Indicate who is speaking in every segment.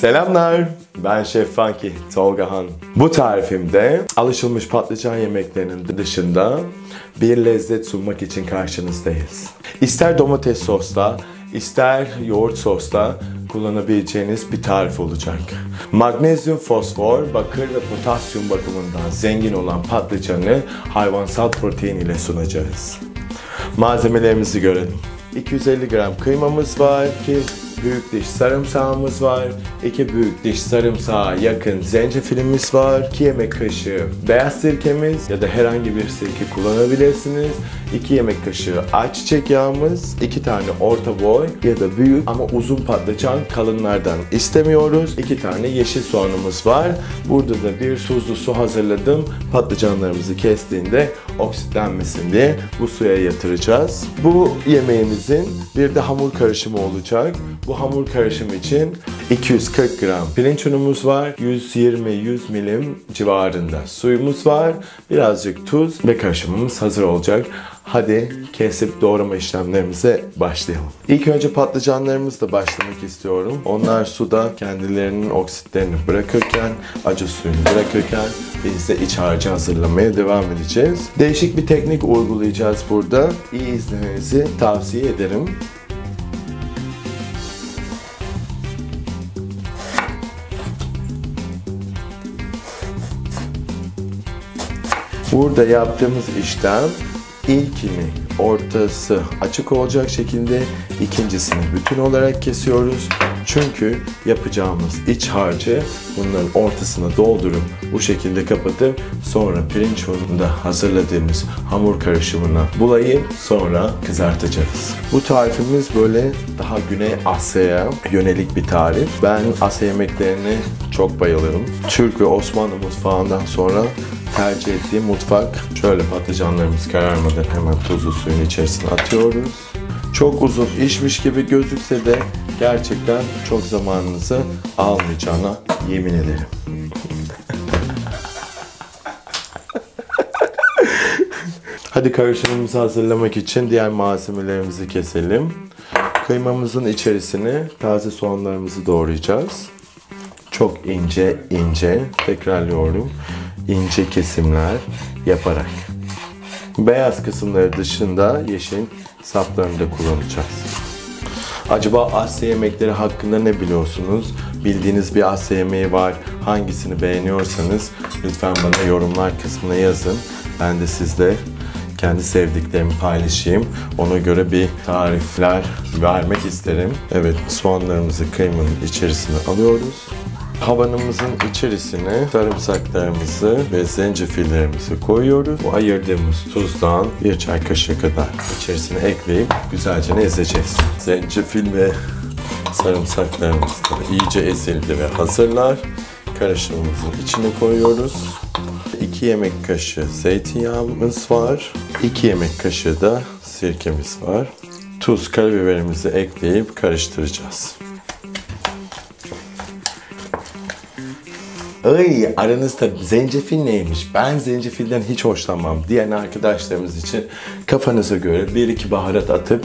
Speaker 1: Selamlar, ben Şef Funky Tolgahan. Bu tarifimde alışılmış patlıcan yemeklerinin dışında bir lezzet sunmak için karşınızdayız. İster domates sosla, ister yoğurt sosla kullanabileceğiniz bir tarif olacak. Magnezyum, fosfor, bakır ve potasyum bakımından zengin olan patlıcanı hayvansal protein ile sunacağız. Malzemelerimizi görelim. 250 gram kıymamız var ki büyük diş sarımsağımız var. 2 büyük diş sarımsağa yakın zencefilimiz var. 2 yemek kaşığı beyaz sirkemiz ya da herhangi bir sirke kullanabilirsiniz. 2 yemek kaşığı ayçiçek yağımız, 2 tane orta boy ya da büyük ama uzun patlıcan kalınlardan istemiyoruz. 2 tane yeşil soğanımız var. Burada da bir tuzlu su hazırladım. Patlıcanlarımızı kestiğinde oksitlenmesin diye bu suya yatıracağız. Bu yemeğimizin bir de hamur karışımı olacak. Bu hamur karışımı için 240 gram pirinç unumuz var. 120-100 milim civarında suyumuz var. Birazcık tuz ve karışımımız hazır olacak. Hadi kesip doğrama işlemlerimize başlayalım. İlk önce patlıcanlarımızla başlamak istiyorum. Onlar suda kendilerinin oksitlerini bırakırken, acı suyunu bırakırken biz de iç harcı hazırlamaya devam edeceğiz. Değişik bir teknik uygulayacağız burada. İyi izlemenizi tavsiye ederim. Burada yaptığımız işlem ilkini ortası açık olacak şekilde ikincisini bütün olarak kesiyoruz. Çünkü yapacağımız iç harcı bunların ortasına doldurup bu şekilde kapatıp sonra pirinç ununda hazırladığımız hamur karışımına bulayıp sonra kızartacağız. Bu tarifimiz böyle daha Güney Asya'ya yönelik bir tarif. Ben Asya yemeklerini çok bayılırım. Türk ve Osmanlı mutfağından sonra tercih ettiğim mutfak. Şöyle patlıcanlarımız kararmadan hemen tuzlu suyun içerisine atıyoruz. Çok uzun işmiş gibi gözükse de gerçekten çok zamanınızı almayacağına yemin ederim. Hadi karışımımızı hazırlamak için diğer malzemelerimizi keselim. Kıymamızın içerisine taze soğanlarımızı doğrayacağız. Çok ince ince tekrarlıyorum ince kesimler yaparak. Beyaz kısımları dışında yeşil saplarını da kullanacağız. Acaba Asya yemekleri hakkında ne biliyorsunuz? Bildiğiniz bir Asya yemeği var. Hangisini beğeniyorsanız lütfen bana yorumlar kısmına yazın. Ben de sizle kendi sevdiklerimi paylaşayım. Ona göre bir tarifler vermek isterim. Evet, soğanlarımızı kıymanın içerisine alıyoruz. Havanımızın içerisine sarımsaklarımızı ve zencefillerimizi koyuyoruz. Bu ayırdığımız tuzdan bir çay kaşığı kadar içerisine ekleyip güzelce ezeceğiz. Zencefil ve sarımsaklarımız da iyice ezildi ve hazırlar. Karışımımızın içine koyuyoruz. 2 yemek kaşığı zeytinyağımız var. 2 yemek kaşığı da sirkemiz var. Tuz, karabiberimizi ekleyip karıştıracağız. Ay aranızda zencefil neymiş? Ben zencefilden hiç hoşlanmam diyen arkadaşlarımız için kafanıza göre bir iki baharat atıp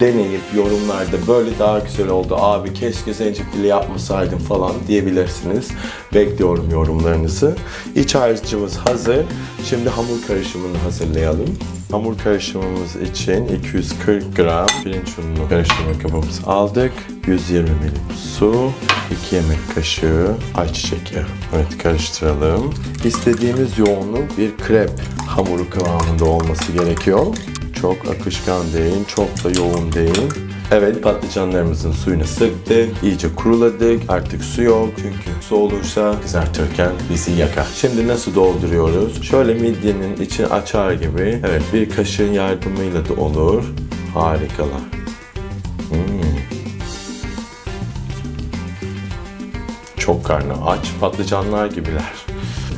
Speaker 1: deneyip yorumlarda böyle daha güzel oldu abi keşke zencefili yapmasaydım falan diyebilirsiniz. Bekliyorum yorumlarınızı. İç harcımız hazır. Şimdi hamur karışımını hazırlayalım. Hamur karışımımız için 240 gram pirinç ununu karıştırma kabımızı aldık. 120 milim su, 2 yemek kaşığı ayçiçek yağı. Evet karıştıralım. İstediğimiz yoğunluk bir krep hamuru kıvamında olması gerekiyor. Çok akışkan değil, çok da yoğun değil. Evet patlıcanlarımızın suyunu sıktık, iyice kuruladık. Artık su yok çünkü su olursa kızartırken bizi yakar. Şimdi nasıl dolduruyoruz? Şöyle midyenin içini açar gibi. Evet bir kaşığın yardımıyla da olur. Harikalar. Çok karnı aç patlıcanlar gibiler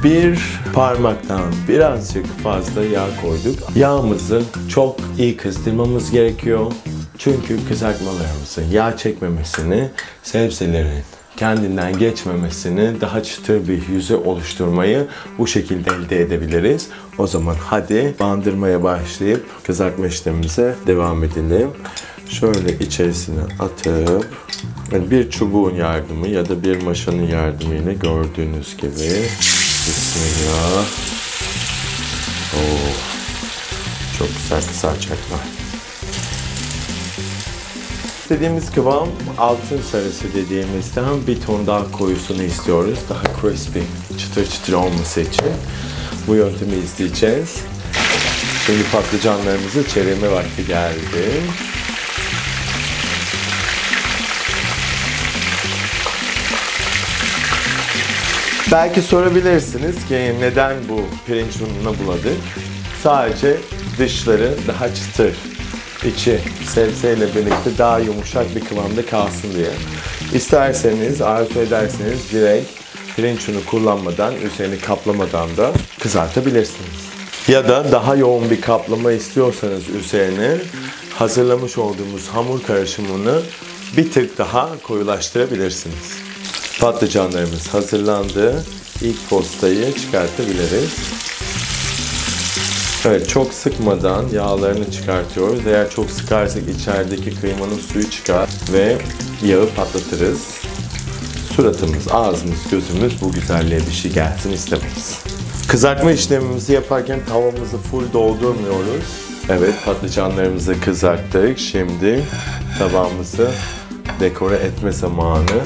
Speaker 1: bir parmaktan birazcık fazla yağ koyduk. Yağımızı çok iyi kızdırmamız gerekiyor. Çünkü kızartmalarımızın yağ çekmemesini, sebzelerin kendinden geçmemesini, daha çıtır bir yüze oluşturmayı bu şekilde elde edebiliriz. O zaman hadi bandırmaya başlayıp kızartma işlemimize devam edelim. Şöyle içerisine atıp yani bir çubuğun yardımı ya da bir maşanın yardımıyla gördüğünüz gibi Bismillah. Oo, çok güzel kızaracaklar. İstediğimiz kıvam altın sarısı dediğimizden bir ton daha koyusunu istiyoruz. Daha crispy, çıtır çıtır olması için bu yöntemi izleyeceğiz. Şimdi patlıcanlarımızı çevirme vakti geldi. Belki sorabilirsiniz ki neden bu pirinç ununa buladık? Sadece dışları daha çıtır, içi sebzeyle birlikte daha yumuşak bir kıvamda kalsın diye. İsterseniz, arzu ederseniz direkt pirinç unu kullanmadan, üzerini kaplamadan da kızartabilirsiniz. Ya da daha yoğun bir kaplama istiyorsanız üzerine hazırlamış olduğumuz hamur karışımını bir tık daha koyulaştırabilirsiniz. Patlıcanlarımız hazırlandı. İlk postayı çıkartabiliriz. Evet çok sıkmadan yağlarını çıkartıyoruz. Eğer çok sıkarsak içerideki kıymanın suyu çıkar ve yağı patlatırız. Suratımız, ağzımız, gözümüz bu güzelliğe bir şey gelsin istemeyiz. Kızartma işlemimizi yaparken tavamızı full doldurmuyoruz. Evet patlıcanlarımızı kızarttık. Şimdi tabağımızı dekore etme zamanı.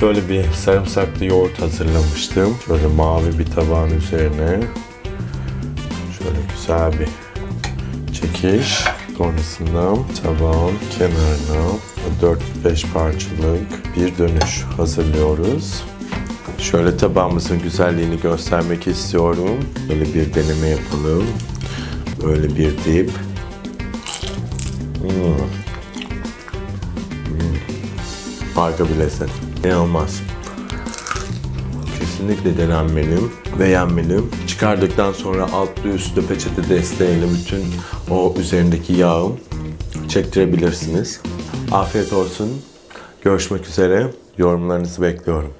Speaker 1: Şöyle bir sarımsaklı yoğurt hazırlamıştım. Şöyle mavi bir tabağın üzerine şöyle güzel bir çekiş. Sonrasında tabağın kenarına 4-5 parçalık bir dönüş hazırlıyoruz. Şöyle tabağımızın güzelliğini göstermek istiyorum. Böyle bir deneme yapalım. Böyle bir dip. Hmm. Hmm. Harika bir lezzet. İnanılmaz. Kesinlikle denenmeli ve yenmeli. Çıkardıktan sonra altlı üstlü peçete desteğiyle bütün o üzerindeki yağı çektirebilirsiniz. Afiyet olsun. Görüşmek üzere. Yorumlarınızı bekliyorum.